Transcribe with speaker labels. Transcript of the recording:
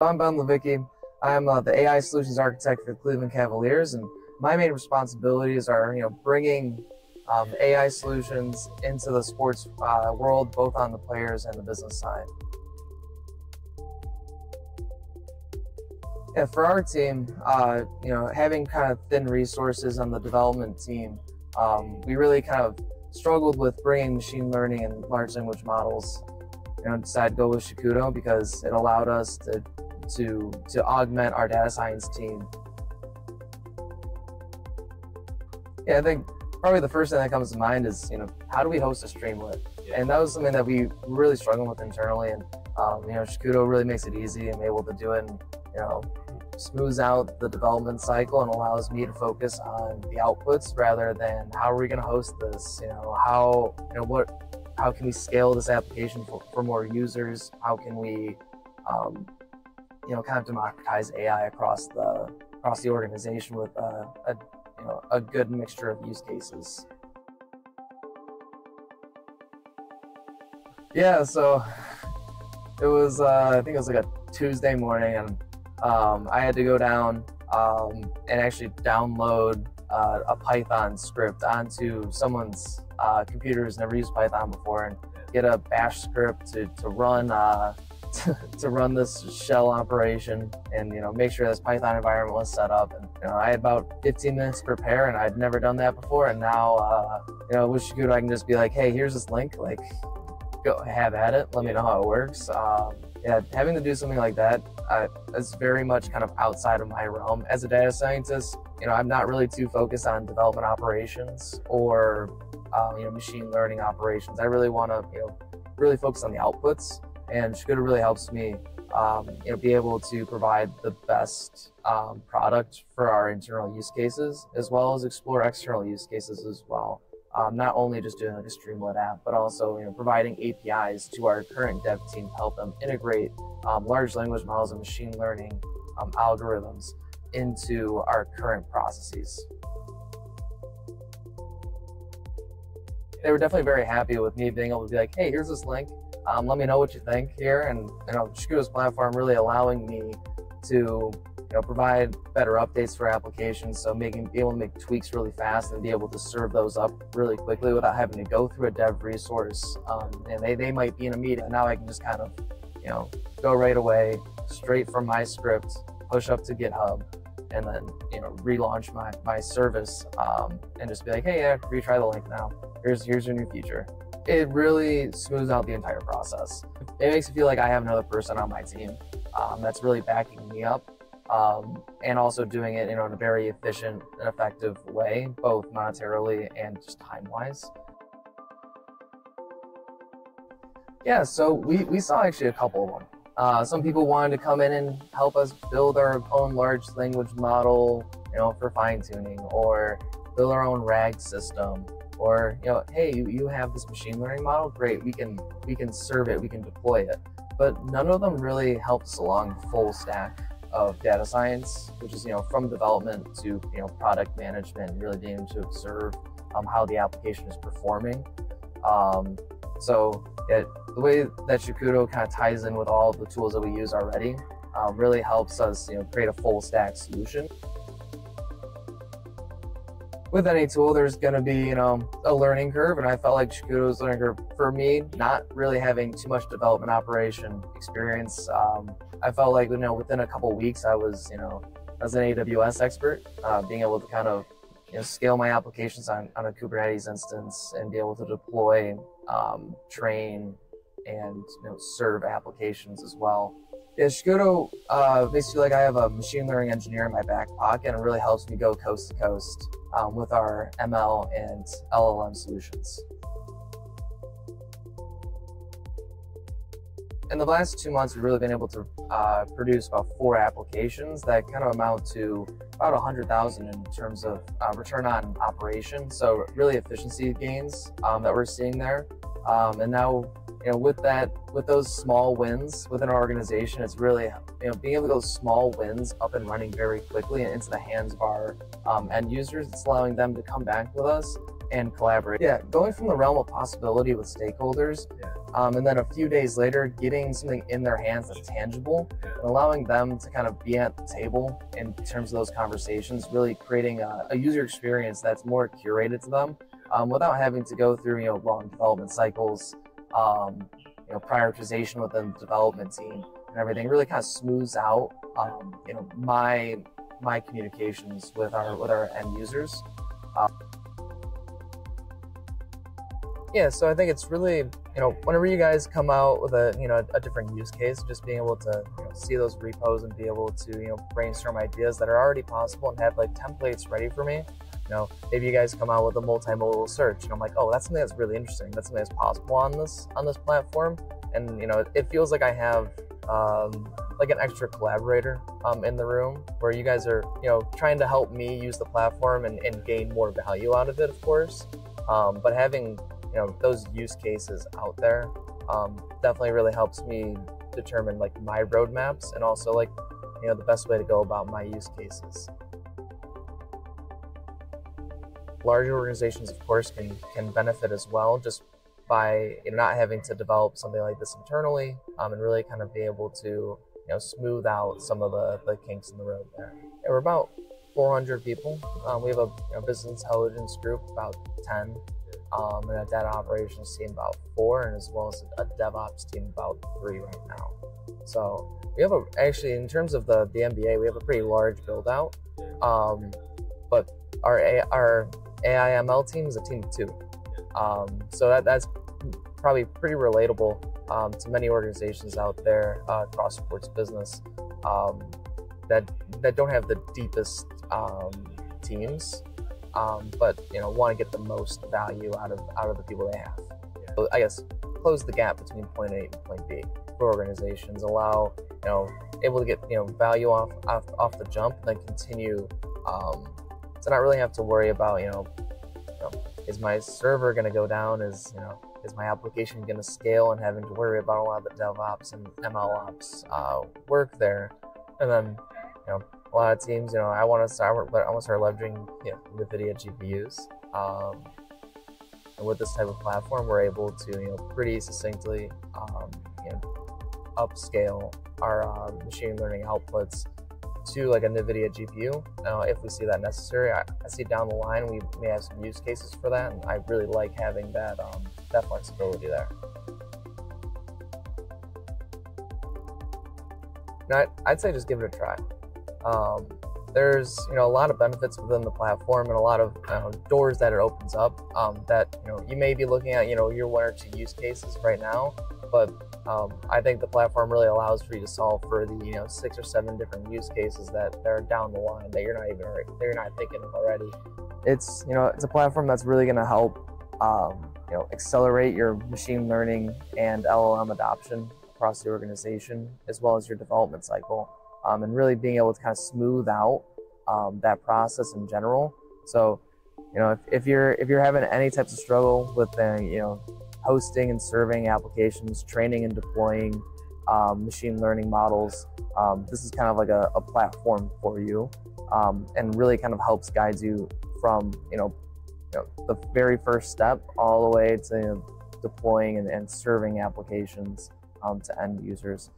Speaker 1: I'm Ben Levicki. I'm uh, the AI solutions architect for the Cleveland Cavaliers, and my main responsibilities are, you know, bringing um, AI solutions into the sports uh, world, both on the players and the business side. Yeah, for our team, uh, you know, having kind of thin resources on the development team, um, we really kind of struggled with bringing machine learning and large language models. You know, decided to go with Shakudo because it allowed us to to to augment our data science team. Yeah, I think probably the first thing that comes to mind is you know how do we host a Streamlit, yeah. and that was something that we really struggled with internally, and um, you know Shakudo really makes it easy and able to do it, and you know smooths out the development cycle and allows me to focus on the outputs rather than how are we going to host this, you know how you know what how can we scale this application for, for more users, how can we um, you know, kind of democratize AI across the across the organization with uh, a you know a good mixture of use cases. Yeah, so it was uh, I think it was like a Tuesday morning, and um, I had to go down um, and actually download uh, a Python script onto someone's uh, computer who's never used Python before, and get a Bash script to to run uh, to, run this shell operation and you know make sure this Python environment was set up. And you know, I had about 15 minutes to prepare, and I'd never done that before. And now, uh, you know, with Shakudo, I can just be like, hey, here's this link, like, go have at it. Let me know how it works. Um, yeah, having to do something like that uh, is very much kind of outside of my realm as a data scientist. You know, I'm not really too focused on development operations or um, you know machine learning operations. I really want to you know really focus on the outputs and Shakudo really helps me um, you know, be able to provide the best um, product for our internal use cases, as well as explore external use cases as well. Um, not only just doing like a Streamlit app, but also you know providing APIs to our current dev team to help them integrate um, large language models and machine learning um, algorithms into our current processes. They were definitely very happy with me being able to be like, hey, here's this link um, let me know what you think here. And you know, Shakudo's platform really allowing me to you know provide better updates for applications, so making be able to make tweaks really fast and be able to serve those up really quickly without having to go through a dev resource. Um, and they, they might be in a meeting, and now I can just kind of you know go right away straight from my script, push up to GitHub, and then you know relaunch my my service um, and just be like, hey, yeah, retry the link now. Here's here's your new feature it really smooths out the entire process. It makes me feel like I have another person on my team um, that's really backing me up um, and also doing it in a very efficient and effective way, both monetarily and just time wise. Yeah, so we, we saw actually a couple of them. Uh, some people wanted to come in and help us build our own large language model, you know, for fine tuning, or build our own RAG system, or you know hey you, you have this machine learning model great we can we can serve it we can deploy it. But none of them really helps along the full stack of data science which is you know from development to you know product management really being able to observe um, how the application is performing. Um, so it, the way that Shakudo kind of ties in with all the tools that we use already um, really helps us you know create a full stack solution with any tool, there's going to be, you know, a learning curve. And I felt like Shakudo's learning curve for me, not really having too much development operation experience. Um, I felt like, you know, within a couple weeks, I was, you know, as an AWS expert, uh, being able to kind of, you know, scale my applications on, on a Kubernetes instance and be able to deploy, um, train, and you know, serve applications as well. Yeah, Shakudo uh, feel like I have a machine learning engineer in my back pocket and it really helps me go coast to coast um, with our ML and LLM solutions. In the last two months, we've really been able to uh, produce about four applications that kind of amount to about 100,000 in terms of uh, return on operation. So really efficiency gains um, that we're seeing there. Um, and now you know, with that, with those small wins within our organization, it's really, you know, being able to go small wins up and running very quickly and into the hands of our um, end users. It's allowing them to come back with us and collaborate. Yeah, going from the realm of possibility with stakeholders,
Speaker 2: Yeah.
Speaker 1: um, and then a few days later, getting something in their hands that's tangible,
Speaker 2: Yeah.
Speaker 1: and allowing them to kind of be at the table in terms of those conversations, really creating a, a user experience that's more curated to them, um, without having to go through you know long development cycles, um, you know prioritization within the development team and everything. Really kind of smooths out um, you know my my communications with our with our end users. Uh, yeah, so I think it's really you know whenever you guys come out with a you know a different use case, just being able to you know, see those repos and be able to you know brainstorm ideas that are already possible and have like templates ready for me. You know, maybe you guys come out with a multimodal search, and I'm like, oh, that's something that's really interesting. That's something that's possible on this on this platform, and you know, it feels like I have um, like an extra collaborator um, in the room where you guys are you know trying to help me use the platform and, and gain more value out of it, of course. Um, but having you know those use cases out there um, definitely really helps me determine like my roadmaps and also like you know the best way to go about my use cases larger organizations of course can can benefit as well just by you know, not having to develop something like this internally um, and really kind of be able to you know smooth out some of the, the kinks in the road there. Yeah, we're about 400 people. Um, we have a you know, business intelligence group about 10 um, and a data operations team about four and as well as a devops team about three right now. So we have a actually in terms of the the NBA we have a pretty large build out um, but our our AIML team is a team of two. Um, so that, that's probably pretty relatable um, to many organizations out there uh, across sports business um, that that don't have the deepest um, teams, um, but you know want to get the most value out of out of the people they have. So I guess close the gap between point A and point B for organizations. Allow you know able to get you know value off off, off the jump, and then continue um, to not really have to worry about you know, you know is my server going to go down? Is you know is my application going to scale and having to worry about a lot of the DevOps and MLOps uh, work there, and then you know a lot of teams you know I want to start but I want to start leveraging you know, NVIDIA GPUs. Um, and with this type of platform, we're able to you know pretty succinctly um, you know upscale our uh, machine learning outputs to like a NVIDIA GPU uh, if we see that necessary. I, I, see down the line we may have some use cases for that, and I really like having that um, that flexibility there. Now, I'd say just give it a try. Um, there's you know a lot of benefits within the platform and a lot of uh, doors that it opens up um, that you know you may be looking at you know your one or two use cases right now, but um, I think the platform really allows for you to solve for the you know six or seven different use cases that, are down the line that you're not even you're not thinking of already. It's you know it's a platform that's really going to help um, you know accelerate your machine learning and LLM adoption across the organization as well as your development cycle, um, and really being able to kind of smooth out um, that process in general. So you know if, if you're if you're having any types of struggle with uh, you know hosting and serving applications, training and deploying um, machine learning models. Um, this is kind of like a, a platform for you, um, and really kind of helps guide you from you know, you know the very first step all the way to you know, deploying and, and, serving applications um, to end users.